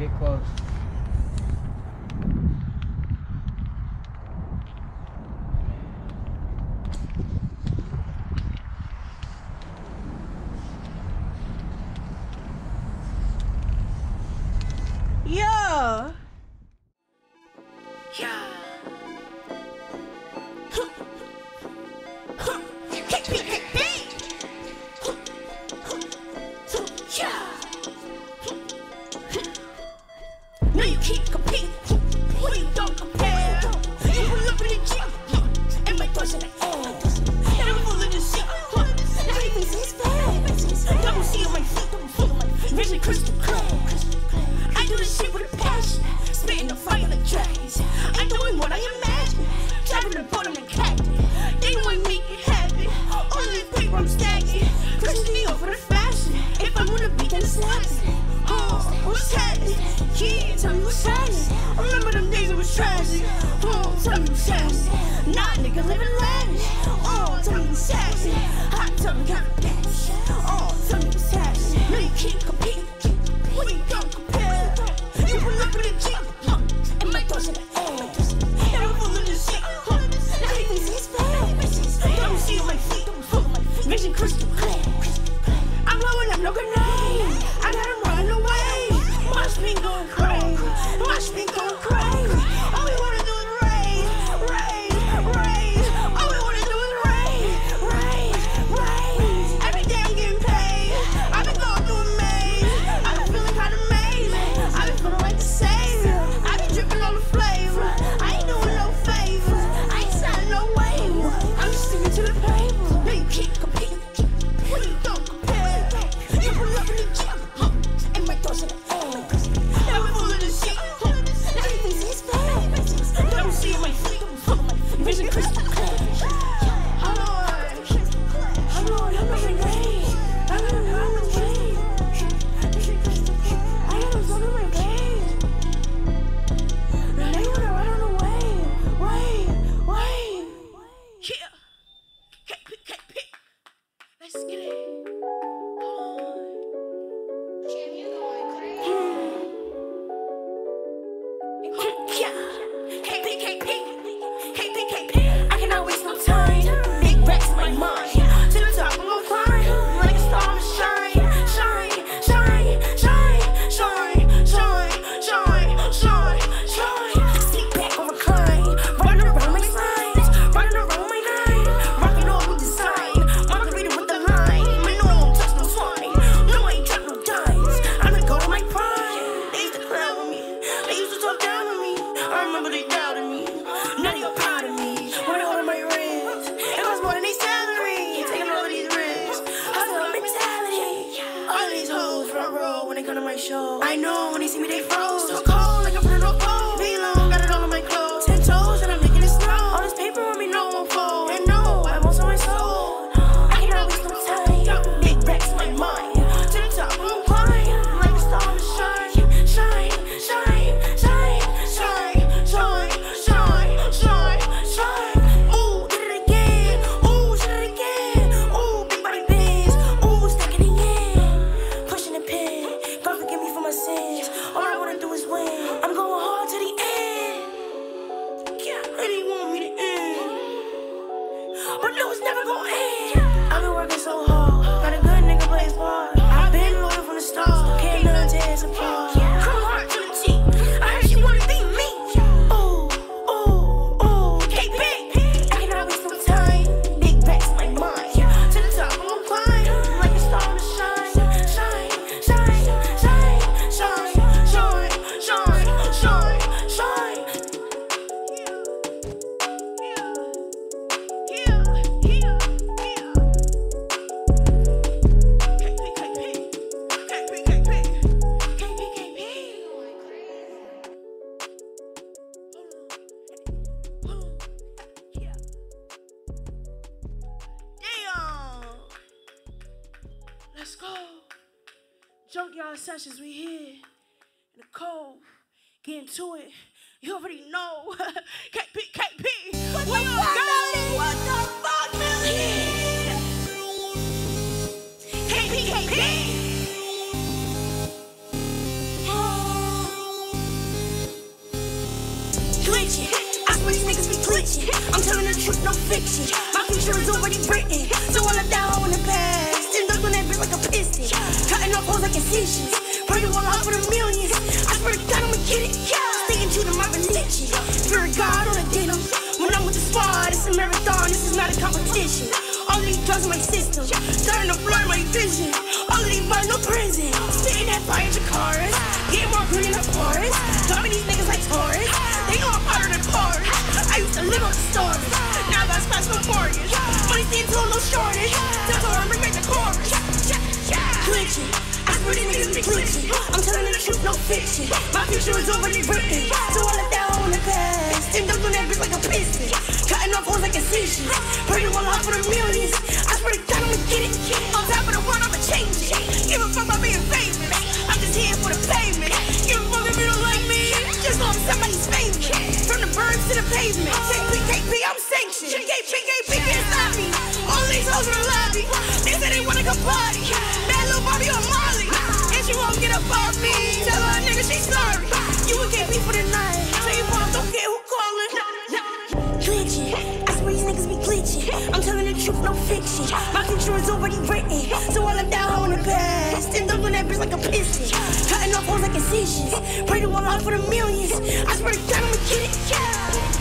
Get close. living sexy, hot tub kind of they come to my show. I know when they see me, they froze. So cold. our sessions, we here in the cold, getting to it. You already know. KP, KP, what we the fuck, go. What the fuck, yeah. KP, KP. Glitching, I swear these niggas be glitching. I'm telling the truth, no fiction. My future is already written, so I left that hole in the past like a piston. Cutting off hoes like incisions. Pray to Allah for the millions. I swear to God, I'ma get it. Sticking true to my religion. Spirit God on a denim. When I'm with the squad, it's a marathon. This is not a competition. All of these drugs in my system. Starting to blur my vision. All of these bars, no prison. Sitting at fire in cars. Getting more green in the forest. Driving these niggas like Taurus. They I'm harder than Taurus. I used to live on the stars. Now I got scratch no mortgage. Money seems to no shortage. I swear these niggas be glitching. I'm telling the truth, no fiction. My future is already written. So I left that in the past. And dumped on that bitch like a piston. Cutting off hoes like a incisions. Pray to Allah for the millions. I swear to God, I'ma get it. On up off me. Tell her nigga she sorry. You would KP for the night. Tell your mom, don't care who calling. Glitching. I swear these niggas be glitching. I'm telling the truth, no fiction. My future is already written. So I'm that hoe in the past. And dumped on that bitch like a piston. Cutting off hoes like incisions. Pray to Allah for the millions. I swear to God, I'ma get it.